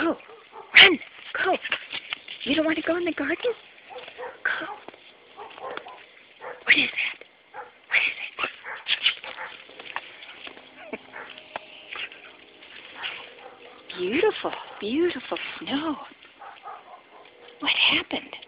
Go. Run. Go. You don't want to go in the garden? Go. What is that? What is it? Beautiful, beautiful snow. What happened?